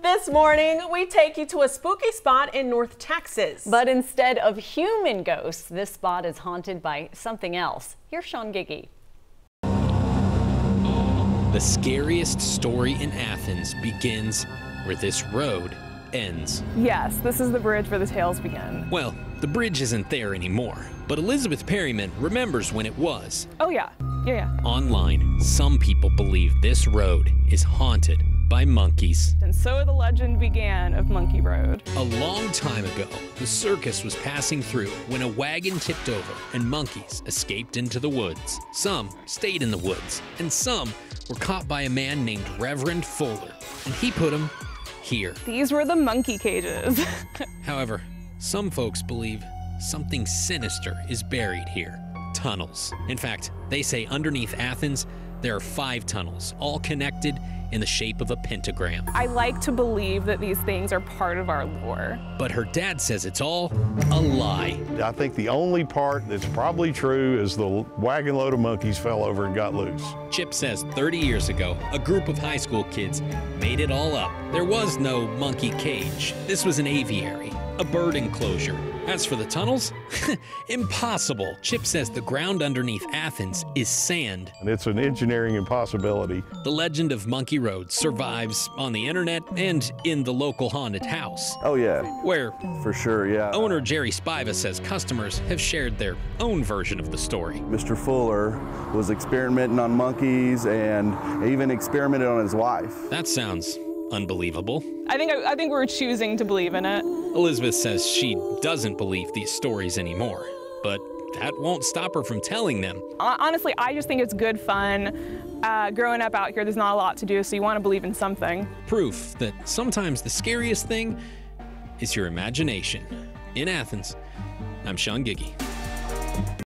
This morning, we take you to a spooky spot in North Texas. But instead of human ghosts, this spot is haunted by something else. Here's Sean Giggy. The scariest story in Athens begins where this road ends. Yes, this is the bridge where the tales begin. Well, the bridge isn't there anymore, but Elizabeth Perryman remembers when it was. Oh, yeah. Yeah, yeah. Online, some people believe this road is haunted by monkeys. And so the legend began of Monkey Road. A long time ago, the circus was passing through when a wagon tipped over and monkeys escaped into the woods. Some stayed in the woods, and some were caught by a man named Reverend Fuller, and he put them here. These were the monkey cages. However, some folks believe something sinister is buried here tunnels. In fact, they say underneath Athens, there are five tunnels, all connected in the shape of a pentagram. I like to believe that these things are part of our lore. But her dad says it's all a lie. I think the only part that's probably true is the wagon load of monkeys fell over and got loose. Chip says 30 years ago, a group of high school kids made it all up. There was no monkey cage. This was an aviary, a bird enclosure, as for the tunnels, impossible. Chip says the ground underneath Athens is sand. And it's an engineering impossibility. The legend of Monkey Road survives on the internet and in the local haunted house. Oh, yeah. Where, for sure, yeah. Owner Jerry Spiva says customers have shared their own version of the story. Mr. Fuller was experimenting on monkeys and even experimented on his wife. That sounds unbelievable. I think I, I, think we're choosing to believe in it. Elizabeth says she doesn't believe these stories anymore, but that won't stop her from telling them. Honestly, I just think it's good fun. Uh, growing up out here, there's not a lot to do, so you want to believe in something. Proof that sometimes the scariest thing is your imagination. In Athens, I'm Sean Giggy.